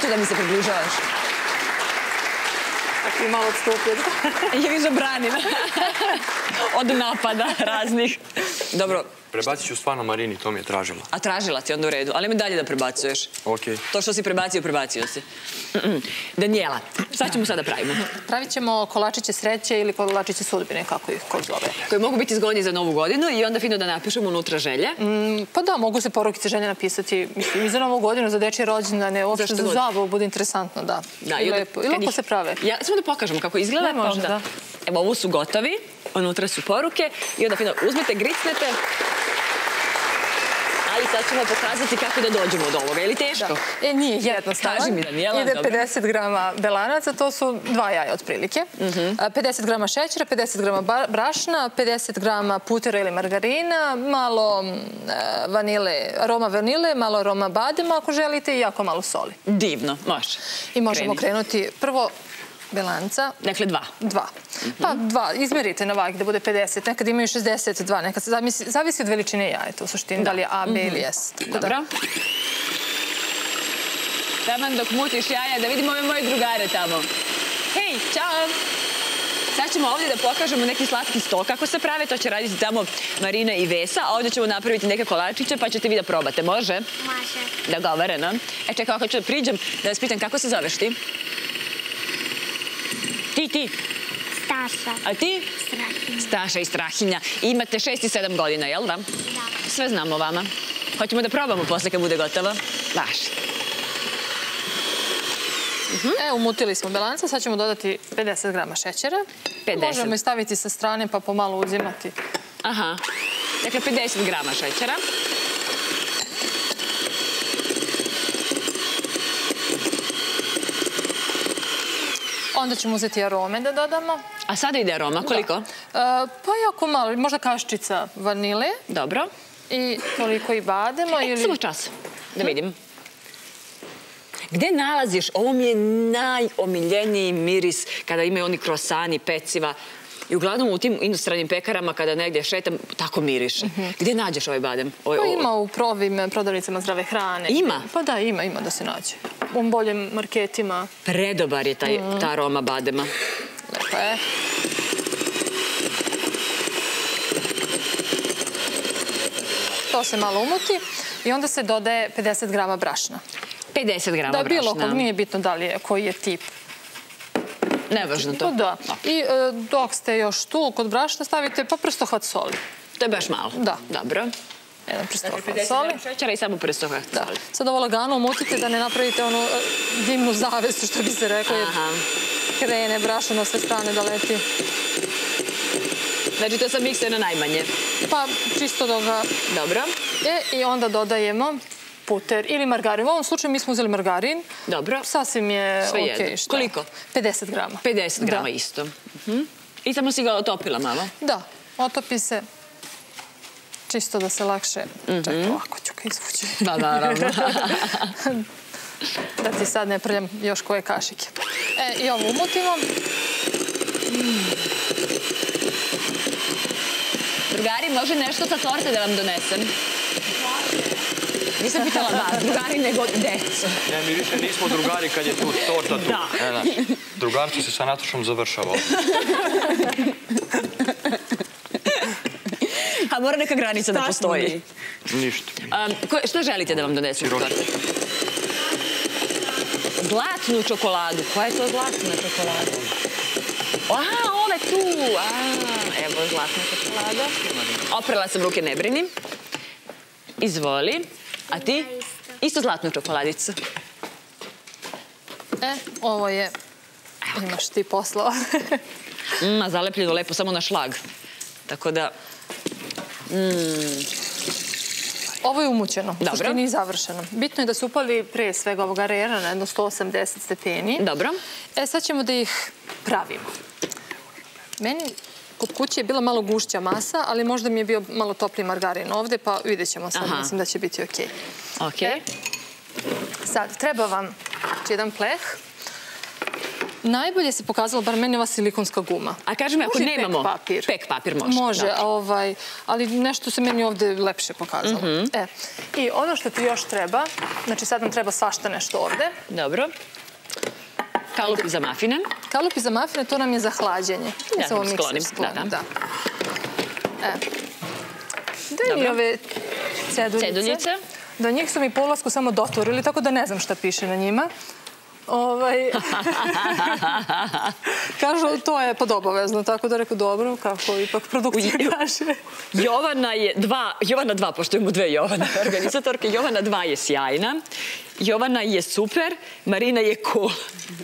Nemoj tu da mi se približavaš. I malo odstupiti. Ja više branim. Od napada raznih. Dobro, Prebacit ću stvarno Marini, to mi je tražila. a tražila ti onda u redu, ali mi dalje da prebacuješ. Okej. To što si prebacio, prebacio si. Mm-mm. Daniela, šta ćemo sada pravimo? Pravit ćemo kolačiće sreće ili kolačiće sudbine, kako ih ko zove. Koji mogu biti zgodni za novu godinu i onda fino da napišemo unutra želje. Mm, Pa da, mogu se porukice želje napisati mislim, i za novu godinu, za dečje rođendane, uopšte za zabavu, bude interesantno, da. Da, I lepo, i se prave. Ja, samo da pokažemo kako izgleda. Ne, pa može, onda- da. Evo, ovo su gotovi. Unutra su poruke. I onda fino uzmete, gricnete. Sad ćemo pokazati kako da dođemo od ovoga. Je li teško? E, nije jednostavno. Kaži mi, Danijela, Ide dobro. 50 grama belanaca, to su dva jaja otprilike. Mhm. A, 50 grama šećera, 50 grama brašna, 50 grama putera ili margarina, malo e, vanile, aroma vanile, malo aroma badema ako želite i jako malo soli. Divno, može. I možemo Kreni. krenuti prvo belanca, Dakle, dva. Dva. Pa dva, izmerite na vagi da bude 50, nekad imaju 62, nekad se zavisi, zavisi od veličine jajeta u suštini, da li je A, B ili S. Tako da- Dobro. Taman dok mutiš jaja, da vidimo ove moje drugare tamo. Hej, čao! Sad ćemo ovdje da pokažemo neki slatki sto kako se prave, to će raditi tamo Marina i Vesa, a ovdje ćemo napraviti neke kolačiće, pa ćete vi da probate, može? Može. Dogovoreno. E, čekaj, ako ću da priđem, da vas pitam kako se zoveš ti? Ti, ti. Staša. A ti? Strahinja. Staša i Strahinja. I imate šest i sedam godina, jel da? Da. Sve znamo o vama. Hoćemo da probamo posle kad bude gotovo? Baš. E, umutili smo belanca, sad ćemo dodati 50 grama šećera. 50. Možemo i staviti sa strane pa pomalo uzimati. Aha. Dakle, 50 grama šećera. Onda ćemo uzeti arome da dodamo. A sada ide aroma, koliko? E, pa jako malo, možda kaščica vanile Dobro. i toliko i bademo. E, ili... samo čas. Da vidim. Gde nalaziš? Ovo mi je najomiljeniji miris kada imaju oni krosani, peciva. I uglavnom u tim inostranim pekarama kada negdje šetam, tako miriše. Gdje nađeš ovaj badem? Ovaj, Pa ima u provim prodavnicama zdrave hrane. Ima? Pa da, ima, ima da se nađe. U boljim marketima. Predobar je taj, ta aroma badema. Lepo je. To se malo umuti i onda se dodaje 50 grama brašna. 50 grama Da je bilo brašna. kog, nije bitno da li je, koji je tip. Nevažno Pa to. da. I e, dok ste još tu, kod brašna stavite pa prstohvat soli. To je baš malo. Da. Dobro. Jedan prstohvat 50 soli. šećera i samo prstohvat Da. soli. Sad ovo lagano umutite da ne napravite onu e, dimnu zavesu, što bi se reklo, Aha. krene brašno na sve strane da leti. Znači to sam mikser na najmanje. Pa čisto da ga... Dobro. E, i onda dodajemo puter ili margarin. U ovom slučaju mi smo uzeli margarin. Dobro. Sasvim je Sve okej. Koliko? 50 grama. 50 grama Da. isto. Mhm. I samo si ga otopila malo. Da, otopi se čisto da se lakše... Mhm. Čekaj, ovako ću ga izvući. Da, naravno. da ti sad ne prljam još koje kašike. E, i ovo umutimo. Drugari, može nešto sa torte da vam donesem? Nisam pitala vas, drugari, nego decu. Ne, mi više nismo drugari kad je tu torta tu. Da. Ne, drugarstvo se sa Natašom završava. Mora neka granica da postoji. Ništa. Um, ko, šta želite da vam donesem? Zlatnu čokoladu. Koja je to zlatna čokolada? Aha, ove tu. A, evo zlatna čokolada. Oprala sam ruke, ne brini. Izvoli. A ti? Isto zlatnu čokoladicu. E, ovo je... Imaš ti poslova. Mm, zalepljeno lepo samo na šlag. Tako da, Ovo je umućeno, Dobro. suštini i završeno. Bitno je da se upali pre svega ovog arera na jedno 180 stepeni. dobro. E, sad ćemo da ih pravimo. Meni kod kuće je bila malo gušća masa, ali možda mi je bio malo topli margarin ovde, pa vidjet ćemo sad. Aha. Mislim da će biti okej. Ok. E, Sad, treba vam jedan pleh. Najbolje se pokazala, bar meni, ova silikonska guma. A kaži mi, ako nemamo... Pek papir. Pek papir može. Može, ovaj, ali nešto se meni ovde lepše pokazalo. Mhm. E, I ono što ti još treba, znači sad nam treba svašta nešto ovde. Dobro. Kalup za mafine. Kalupi za mafine, to nam je za hlađenje. Ja sam sklonim, sklonim, da, da. E. Da i Dobro. ove ceduljice. Ceduljice. Do njih su mi po ulasku samo doturili, tako da ne znam šta piše na njima. Ovaj... Kažu, to je podobovezno, tako da rekao, dobro, kako ipak produkcija kaže. Jovana je dva, Jovana dva, pošto imamo dve Jovane organizatorke, Jovana dva je sjajna, Jovana je super, Marina je cool.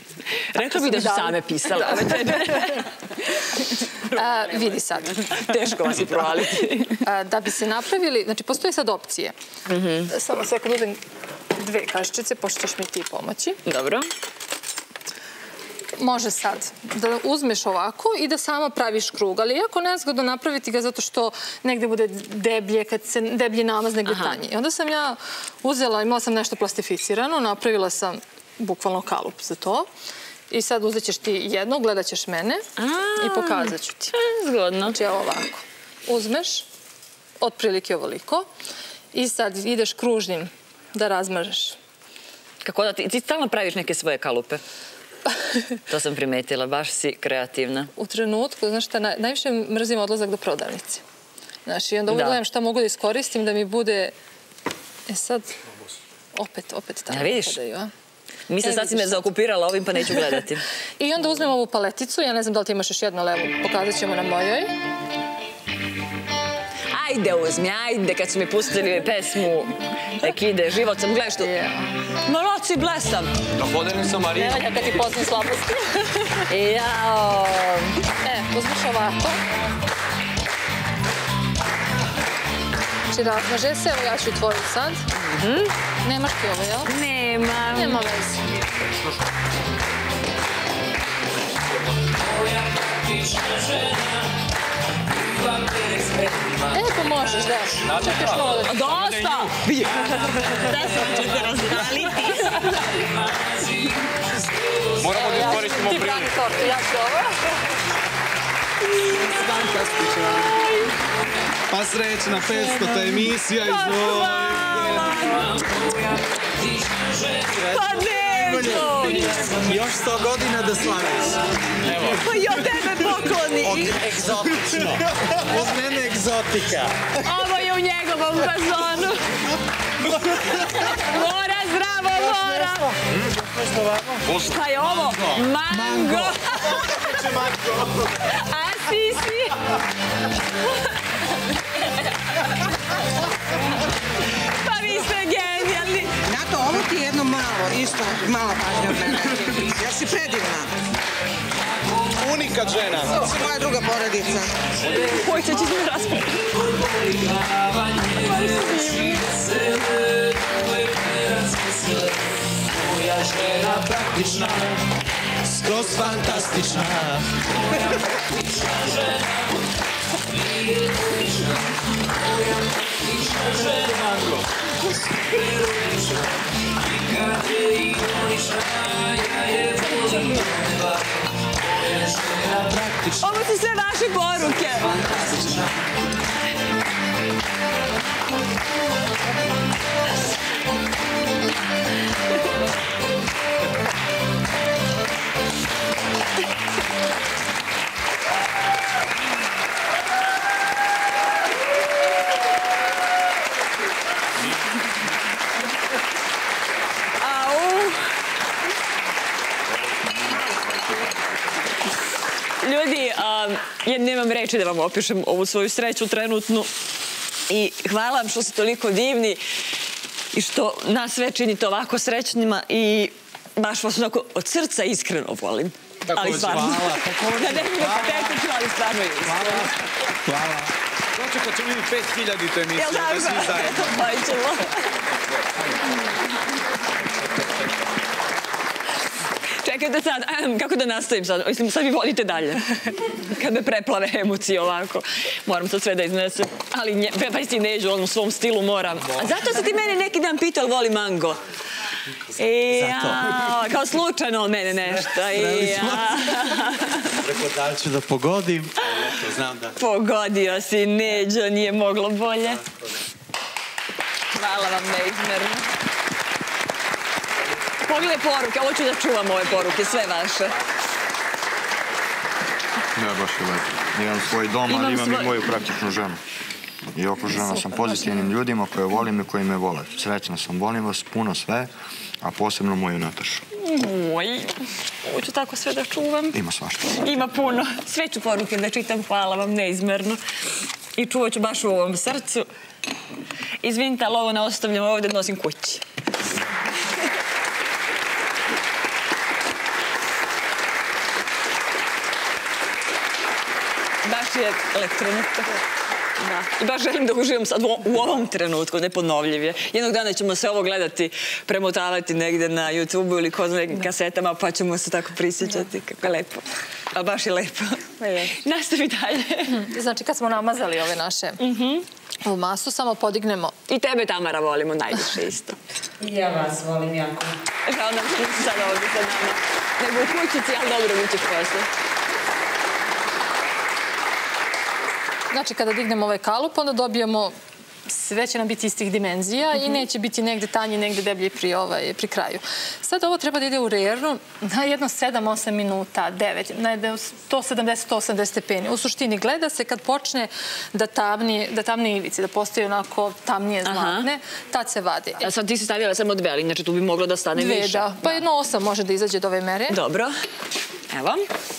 Rekla bih da su same pisale ove tebe. A, vidi sad. Teško vas je provaliti. A, da bi se napravili, znači postoje sad opcije. Mhm. Samo sve kad uzem dve kaščice, pošto ćeš mi ti pomoći. Dobro. Može sad da uzmeš ovako i da sama praviš krug, ali jako nezgodno napraviti ga zato što negde bude deblje, kad se deblji namaz negde Aha. tanje. I onda sam ja uzela, imala sam nešto plastificirano, napravila sam bukvalno kalup za to. I sad uzet ćeš ti jedno, gledat ćeš mene i pokazat ću ti. Zgodno. Znači evo ovako. Uzmeš otprilike ovoliko i sad ideš kružnim da razmažeš. Kako da ti, ti stalno praviš neke svoje kalupe. To sam primetila, baš si kreativna. u trenutku, znaš šta, naj, najviše mrzim odlazak do prodavnice. Znaš, i onda uvijek gledam šta mogu da iskoristim da mi bude... E sad, opet, opet tamo Ja, vidiš? padaju, a? Mislim, E, sad si me zaokupirala ovim, pa neću gledati. I onda uzmem ovu paleticu, ja ne znam da li ti imaš još jednu levu, pokazat ćemo na mojoj. Ajde, uzmi, ajde, kad su mi pustili pesmu Nek ide život, sam gledaj što... Ma noci blesav. Da podelim sa Marinom. Nevanja, kad ti poznam slabosti. Jao. e, uzmeš ovako. Znači, razmaže se, evo ja ću tvoju sad. Nemaš ti ovo, jel? Nema. Nema veze. E, pa možeš, da. Čekaš malo da... Dosta! Vidi. Desam će se razgaliti. Moramo da iskoristimo Ti pravi priliku. tortu, ja ću ovo. Pa srećna 500. emisija, izvolite. Pa neću! Još 100 godina da slaviš. Pa i od tebe pokloni. Egzotično. Od mene egzotika. Ovo je u njegovom fazonu. Mora, zdravo, mora. Pa je ovo? Mango. A si si. vi ste genijalni. Nato, ovo ti je jedno malo, isto mala pažnja od mene. Ja si predivna. Unika žena. Ti si moja druga porodica. Oj, sad će se mi raspraviti. Skroz fantastična. Ovo su sve vaše poruke. Ja nemam reči da vam opišem ovu svoju sreću trenutnu i hvala vam što ste toliko divni i što nas sve činite ovako srećnima i baš vas onako od srca iskreno volim. ali stvarno. hvala. Da ne bude patetično, ali stvarno je iskreno. Hvala. Dočekat ćemo mi 5000 tu emisiju, Jel da tako? svi zajedno. Pa ćemo. Čekajte sad, kako da nastavim sad? Mislim, sad vi vodite dalje. Kad me preplave emocije ovako. Moram sad sve da iznesem. Ali nje, pa si neđu, on u svom stilu moram. A zato si ti mene neki dan pitao, voli mango. I, ja, kao slučajno od mene nešto. I, ja. Rekao da li ću da pogodim, ali eto, znam da... Pogodio si, Neđo, nije moglo bolje. Hvala vam neizmerno. Pogledaj poruke, ovo ću da čuvam ove poruke, sve vaše. Ja, baš je lepo. Imam svoj dom, Imam ali imam svoj- i moju praktičnu ženu. I okružena sam pozitivnim ljudima koje volim i koji me vole. Srećna sam, volim vas puno sve, a posebno moju Natašu. Moj, ovo ću tako sve da čuvam. Ima svašta. Ima puno. Sve ću poruke da čitam, hvala vam neizmerno. I čuvat ću baš u ovom srcu. Izvinite, ali ovo ne ostavljam ovdje, nosim kući. Je. Da. I baš želim da uživam sad u u ovom trenutku, neponovljiv je. Jednog dana ćemo se ovo gledati, premotavati negde na YouTube-u ili ko zna nekim kasetama, pa ćemo se tako prisjećati kako je lepo. A baš je lepo. Nastavi dalje. Znači, kad smo namazali ove naše ovu masu, samo podignemo I tebe, Tamara, volimo najviše isto. I ja vas volim jako. Žao nam što nisi sada ovdje sa nama. Nego u kućici, ali dobro, bit ćeš posle. Znači, kada dignemo ovaj kalup, onda dobijemo sve će nam biti istih dimenzija i neće biti negde tanji, negde deblji pri, ovaj, pri kraju. Sad ovo treba da ide u rernu na jedno 7-8 minuta, 9, na jedno 170-180 stepeni. U suštini gleda se kad počne da tamni, da tamni ivici, da postaju onako tamnije zlatne, tad se vadi. A sad ti si stavila samo dve, ali znači tu bi moglo da stane Dve, više. da. Pa jedno 8 može da izađe do ove mere. Dobro. Evo.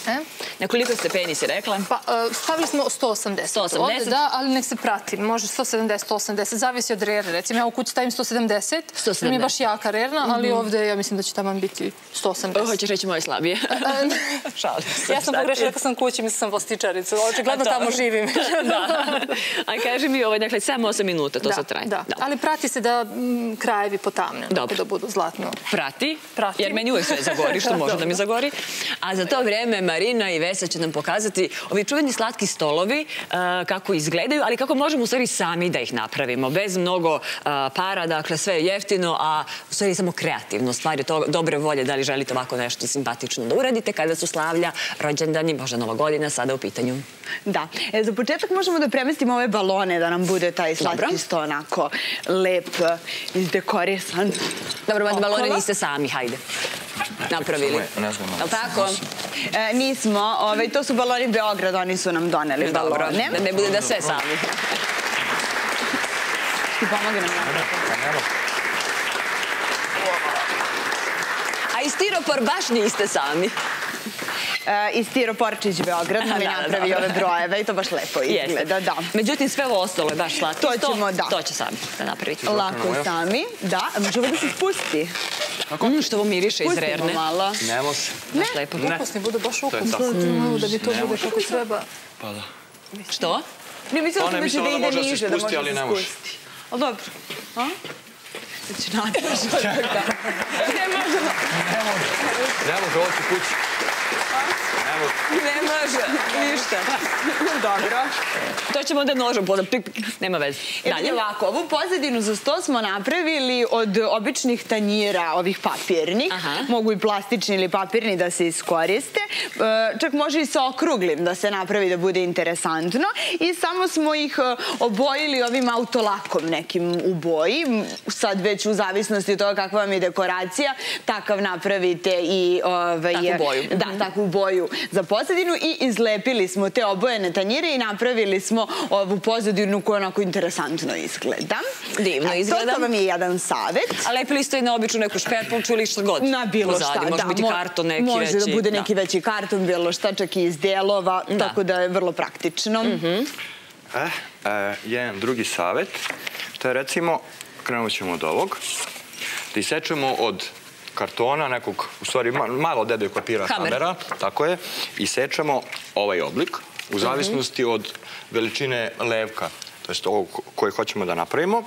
E? Na koliko stepeni si rekla? Pa, e, stavili smo 180. 180? Ovde, da, ali nek se prati. Može 170, 180. Zavisi od rere. Recimo, ja u kući stavim 170. 170. Mi je baš jaka rerna, ali ovde ja mislim da će tamo biti 180. O, hoćeš reći moje slabije. Šalim se. ja sam pogrešila kad sam kući, mislim sam vostičarica. Očigledno tamo živim. da. A kaži mi, ovaj, dakle, 7-8 minuta to da, sad traje. Da. ali prati se da krajevi potamne, Dobro. da budu zlatno. Prati, Pratim. jer meni uvijek sve zagori, što može da mi zagori. A za to vrijeme Marina i Vesa će nam pokazati ovi čuveni slatki stolovi, uh, kako izgledaju, ali kako možemo u stvari sami da ih napravimo, bez mnogo uh, para, dakle sve je jeftino, a u stvari samo kreativno, stvari to dobre volje, da li želite ovako nešto simpatično da uradite kada su slavlja, rođendani, možda nova godina, sada u pitanju. Da. E, za početak možemo da premestimo ove balone da nam bude taj slatki Dobro. sto onako lep, izdekorisan. Dobro, balone Okolo. niste sami, hajde. Napravili. Ne znam. Jel tako? E, nismo, ovaj, to su baloni Beograd, oni su nam doneli Dobro, balone. da ne bude da sve sami. Ti pomogu nam napraviti. A i stiropor baš niste sami. E, I Stiro Porčić Beograd nam je napravio dobro. ove brojeve i to baš lepo izgleda, da. Međutim, sve ovo ostalo je baš slatko. To ćemo, da. To će sami da napraviti. Lako sami, da. Može ovo da se spusti? Mm, što ovo miriše iz Pustimo rerne. malo. Ne može. Baš lepo. Ukusni bude baš tako. Da bi to bude kako treba. Pa da. Što? Ne, mislila sam ne, da će ide može da se niže, da može da ne se spusti. Ali dobro. A? Sad će Nataša. Ne možemo. Ne može, ovo će kući. Aww. Ne može, ništa. Dobro. To ćemo onda nožom podam. Pik, pik, Nema veze. E, vidi ovako, ovu pozadinu za sto smo napravili od običnih tanjira, ovih papirnih. Aha. Mogu i plastični ili papirni da se iskoriste. E, Čak može i sa okruglim da se napravi da bude interesantno. I samo smo ih e, obojili ovim autolakom nekim u boji. Sad već u zavisnosti od toga kakva vam je dekoracija, takav napravite i... Ovaj, Takvu boju. Da, takvu boju za pozadinu i izlepili smo te obojene tanjire i napravili smo ovu pozadinu koja onako interesantno izgleda. Divno izgleda. To vam je jedan savjet. A lepili ste i na običnu neku šperpulču ili što god. Na bilo Pozadi. šta, Može da. biti mo- karton neki može veći. da bude neki veći karton, bilo šta, čak i iz delova, Da. Mhm. tako da je vrlo praktično. E, e, jedan drugi savjet, što je recimo, krenut ćemo od ovog, da isečemo od kartona, nekog, u stvari ma- malo debljeg papira Hamer. kamera, tako je, i sečemo ovaj oblik, u zavisnosti od veličine levka, to jest ovo ko- koje hoćemo da napravimo.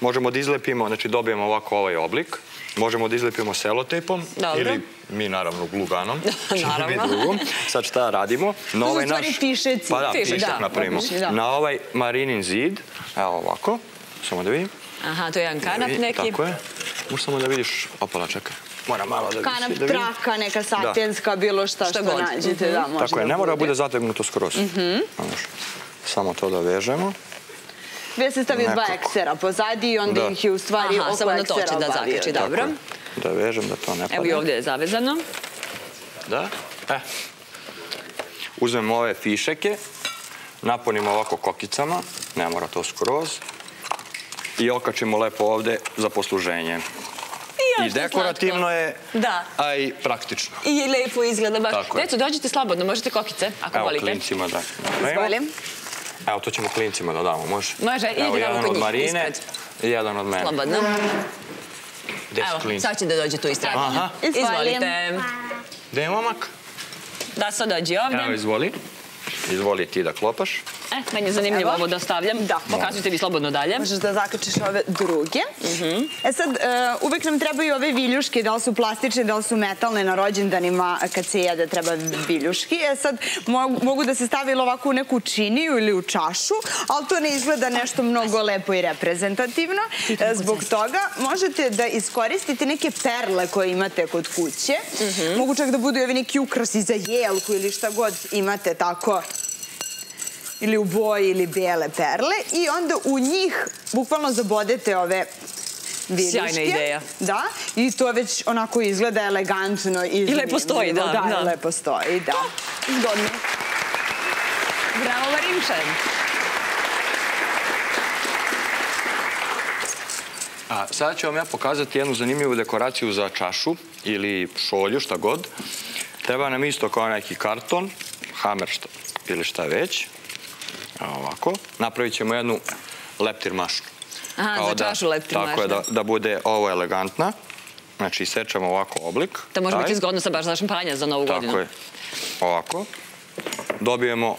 Možemo da izlepimo, znači dobijemo ovako ovaj oblik, možemo da izlepimo selotejpom Dobro. ili mi naravno gluganom, Naravno. drugom. Sad šta radimo? Na su u stvari tišeci. Pa da, Tišek, napravimo. da. Na ovaj marinin zid, evo ovako, samo da vidim. Aha, to je jedan kanap neki. Tako je. Možeš samo da vidiš, opala, čekaj. Moram malo da Kanap da vidim. traka, neka satinska, bilo šta što nađete. Da, može Tako je, ne mora da bude zategnuto skroz. Znaš, Samo to da vežemo. Vi ste stavio dva eksera pozadi i onda Da. ih je u stvari Aha, oko samo da toči, eksera da obavio. zakači, da. Tako Dobro. Da vežem, da to ne pada. Evo i ovdje je zavezano. Da. E. Uzmemo ove fišeke, napunimo ovako kokicama, ne mora to skroz, i okačimo lepo ovde za posluženje. I dekorativno slatko. je, Da. a i praktično. I lepo izgleda baš. Tako. Deco, dođite slobodno, možete kokice, ako Evo volite. klincima da. Izvolim. Evo, to ćemo klincima da damo, može? Može, idi Evo, tamo jedan kod od njih, Marine jedan od mene. Slobodno. Gde su Evo, klinci? sad će da dođe tu istrati. Aha. Izvolite. Gde je momak? Da, sad dođi Evo, ovdje. izvoli. Izvoli ti da klopaš. E, meni je zanimljivo Evo. ovo da stavljam. Da. Pokazujte vi slobodno dalje. Možeš da zakačiš ove druge. E sad, e, uvek nam trebaju ove viljuške, da li su plastične, da li su metalne na rođendanima kad se jede treba viljuški. E sad, mogu, mogu da se stavi ovako u neku činiju ili u čašu, ali to ne izgleda nešto mnogo lepo i reprezentativno. E, Zbog toga možete da iskoristite neke perle koje imate kod kuće. Mogu čak da budu i ovi neki ukrasi za jelku ili šta god imate tako ili u boji ili bijele perle i onda u njih bukvalno zabodete ove viljuške. Sjajna ideja. Da, i to već onako izgleda elegantno i lepo stoji, da, Da, da. i lepo stoji, da. Zgodno. Bravo, Marinče. A sada ću vam ja pokazati jednu zanimljivu dekoraciju za čašu ili šolju, šta god. Treba nam isto kao neki karton, hamer šta, ili šta već. Ovako. Napravit ćemo jednu leptir mašnu. Aha, Kao za čašu leptir Tako je, da, bude ovo elegantna. Znači, sečemo ovako oblik. To može taj. biti zgodno sa baš za šampanja za novu godinu. Tako je. Ovako. Dobijemo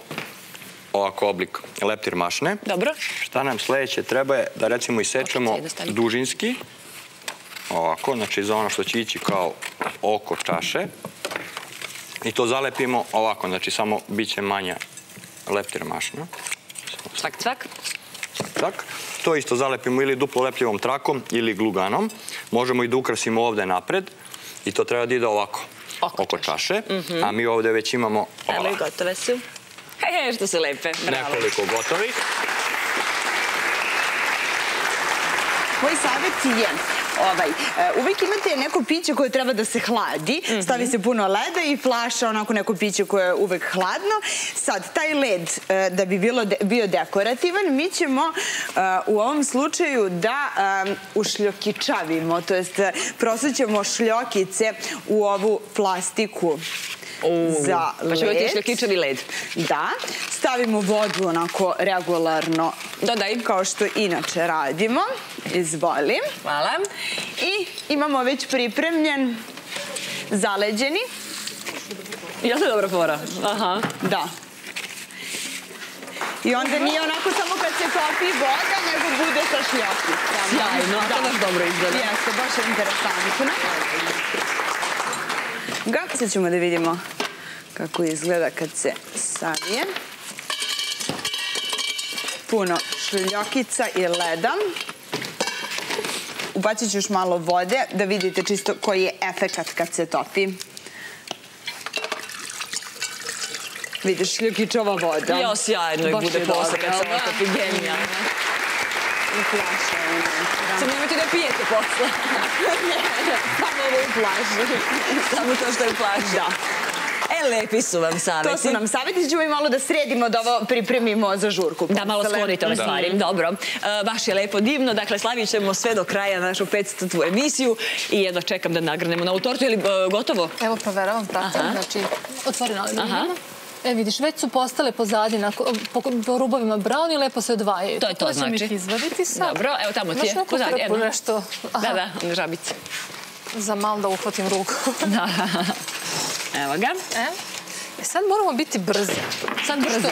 ovako oblik leptir mašne. Dobro. Šta nam sledeće treba je da recimo isečemo dužinski. Ovako, znači za ono što će ići kao oko čaše. I to zalepimo ovako, znači samo bit će manja leptir mašna. Cvak, cvak. Tak. To isto zalepimo ili duplo lepljivom trakom ili gluganom. Možemo i da ukrasimo ovde napred. I to treba da ide ovako. Oko oko čaše. čaše. A mi ovde već imamo Evo i gotove su. He, he, što su lepe. Bravo. nekoliko gotovih. Moj savjet je ovaj, e, uvek imate neko piće koje treba da se hladi, stavi se puno leda i flaša onako neko piće koje je uvek hladno. Sad, taj led, e, da bi bilo bio dekorativan, mi ćemo e, u ovom slučaju da ušljokičavimo, to jest prosućemo šljokice u ovu plastiku za led. Pa će biti šljokičavi led. Da, stavimo vodu onako regularno Dodaj. kao što inače radimo. Izvolim. Hvala. I imamo već pripremljen zaleđeni. Jel to dobra fora? Aha. Da. I onda nije onako samo kad se topi voda, nego bude sa šljokicama. Sjajno, a to baš dobro izgleda. Jeste, baš je interesantno. Ga, sad ćemo da vidimo kako izgleda kad se savije. Puno šljokica i leda. Ubacit ću još malo vode da vidite čisto koji je efekat kad se topi. Vidiš, šljokičova voda. Jo, sjajno i bude posle kad se otopi genijalno. I je unutra. Samo nemojte da pijete posle. Samo ovo u plaži. Samo to što je u plaži. Da. E, lepi su vam savjeti. To su nam savjeti, ćemo i malo da sredimo da ovo pripremimo za žurku. Da, malo sklonite ove stvari. Dobro. E, baš je lepo divno. Dakle, slavit ćemo sve do kraja našu 500 emisiju i jedva čekam da nagranemo na ovu tortu. Je li e, gotovo? Evo proveravam pratom, Aha. znači otvori na Aha. Aha. E vidiš, već su postale pozadi na, ko- po, po rubovima brown i lepo se odvajaju. To je to, Tako da ćemo znači. ih izvaditi sad. Dobro, evo tamo ti je, Imaš neku krpu, eno. nešto? Aha, Da, da, one žabice. Za malo da uhvatim ruku. Da. Evo ga. E? E sad moramo biti brzi. Sad. Što- Da.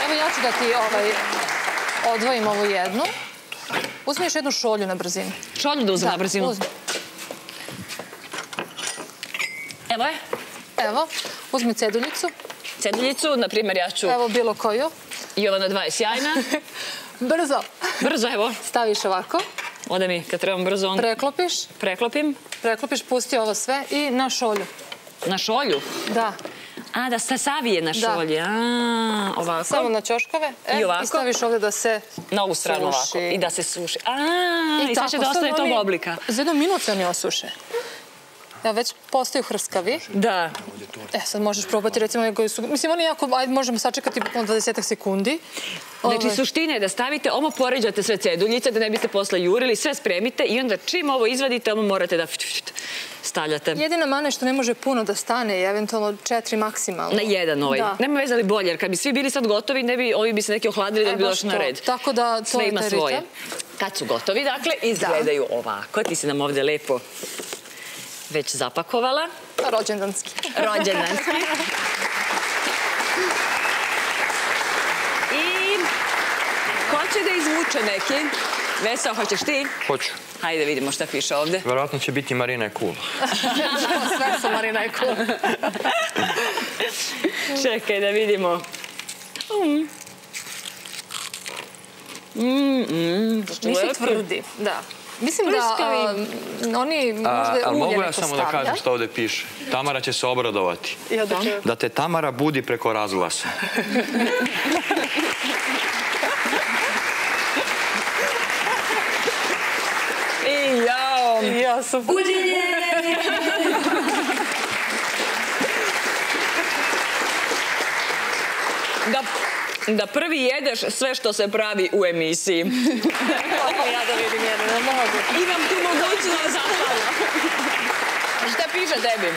E. Evo ja ću da ti ovaj, odvojim ovu jednu. Uzmi još jednu šolju na brzinu. Šolju da uzem na brzinu. uzmi. Evo je. Evo, uzmi ceduljicu. Ceduljicu, na primjer, ja ću... Evo bilo koju. Jovana 2 je sjajna. Brzo. Brzo, evo. Staviš ovako, Ode mi, kad trebam brzo, on preklopiš, preklopim. preklopiš, pusti ovo sve i na šolju. Na šolju. Da, A, da se savije na Da. šolji. A, ovako. samo na ćoškove. E, I ovako? I staviš ovdje da se Na ovu stranu ovako. I da se suši. A, i, sad će da ostane tog oblika. Za jednu minut se oni osuše. Ja, već postaju hrskavi. Da. E, sad možeš probati, recimo, nego su... Mislim, oni jako, ajde, možemo sačekati bukvalno 20 sekundi. Znači, Ovaj, suština je da stavite, ovo poređate sve ceduljice, da ne biste posle jurili, sve spremite i onda čim ovo izvadite, ovo morate da stavljate. Jedina mana je što ne može puno da stane, je eventualno četiri maksimalno. Na jedan ovaj. Da. Nema veze ali bolje, jer kad bi svi bili sad gotovi, ne bi, ovi bi se neki ohladili da E, bi baš došli na red. Tako da to Sve je ima taj svoje. ritam. Kad su gotovi, dakle, izgledaju ovako. Ti si nam ovde lepo već zapakovala. Rođendanski. Rođendanski. I ko će da izvuče neki? Vesa, hoćeš ti? Hoću. Hajde vidimo šta piše ovde. Verovatno će biti Marina je cool. Sve su Marina i cool. Čekaj da vidimo. Mm. Mm, mm, tvrdi, da. Mislim da a, oni možda ali ulje mogu ja samo da kažem što ovde piše? Tamara će se obradovati. Ja da te Tamara budi preko razglasa. I jao. Ja sam... Da, da prvi jedeš sve što se pravi u emisiji. ja da vidim jedno, ne mogu. Imam tu mogućnost zahvala. Šta piše tebi?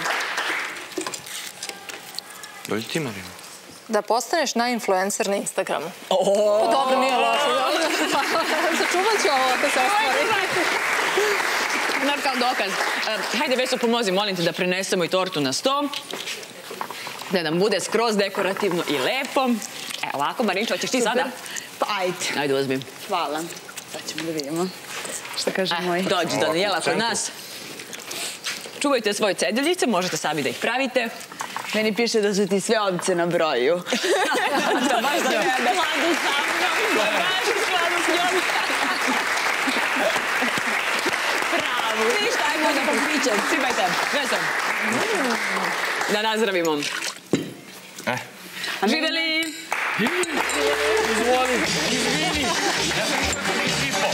Dođi ti, Marina. Da postaneš najinfluencer na Instagramu. O, Pa dobro, nije loše. dobro. Sačuvat ću ovo ako se ostvari. Znaš kao dokaz. E, hajde, Veso, pomozi, molim te da prinesemo i tortu na sto. Da nam bude skroz dekorativno i lepo. E, ovako, Marinčo, hoćeš ti sada? Pa ajde. Ajde, uzmi. Hvala. Sad ćemo da vidimo. Šta kaže moj? Dođi, Daniela, kod nas. Čuvajte svoje cedeljice, možete sami da ih pravite. Meni piše da su ti sve ovce na broju. Da baš da da hladu sa mnom, da baš u skladu s njom. Pravo. Ništa, ajmo da popričam. Sipajte, vesam. Da nazdravimo. Eh. Živjeli! He's is one, he's winning. People.